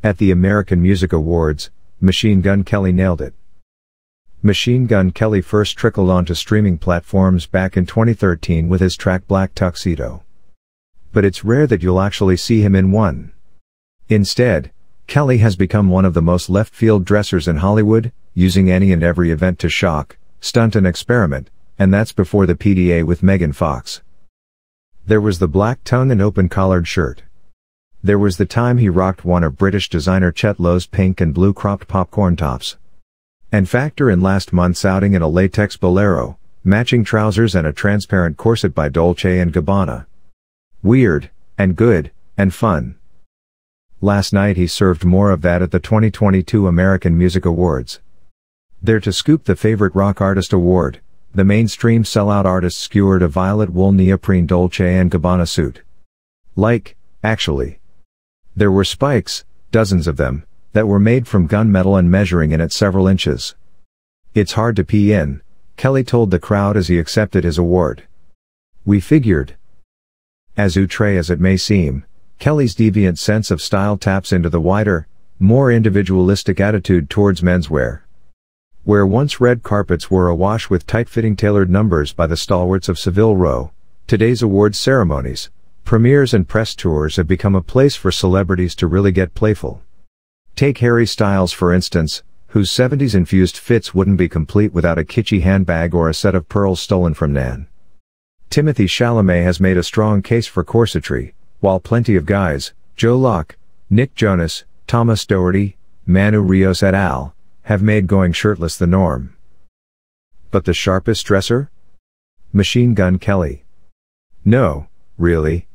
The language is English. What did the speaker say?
At the American Music Awards, Machine Gun Kelly nailed it. Machine Gun Kelly first trickled onto streaming platforms back in 2013 with his track Black Tuxedo. But it's rare that you'll actually see him in one. Instead, Kelly has become one of the most left field dressers in Hollywood, using any and every event to shock, stunt and experiment, and that's before the PDA with Megan Fox. There was the black tongue and open collared shirt. There was the time he rocked one of British designer Chet Lo's pink and blue cropped popcorn tops. And factor in last month's outing in a latex bolero, matching trousers and a transparent corset by Dolce & Gabbana. Weird, and good, and fun. Last night he served more of that at the 2022 American Music Awards. There to scoop the favorite rock artist award, the mainstream sellout artist skewered a violet wool neoprene Dolce & Gabbana suit. Like, actually. There were spikes, dozens of them, that were made from gunmetal and measuring in at several inches. It's hard to pee in, Kelly told the crowd as he accepted his award. We figured. As outre as it may seem, Kelly's deviant sense of style taps into the wider, more individualistic attitude towards menswear. Where once red carpets were awash with tight-fitting tailored numbers by the stalwarts of Savile Row, today's awards ceremonies, Premieres and press tours have become a place for celebrities to really get playful. Take Harry Styles for instance, whose 70s infused fits wouldn't be complete without a kitschy handbag or a set of pearls stolen from Nan. Timothée Chalamet has made a strong case for corsetry, while plenty of guys, Joe Locke, Nick Jonas, Thomas Doherty, Manu Rios et al., have made going shirtless the norm. But the sharpest dresser? Machine Gun Kelly. No, really,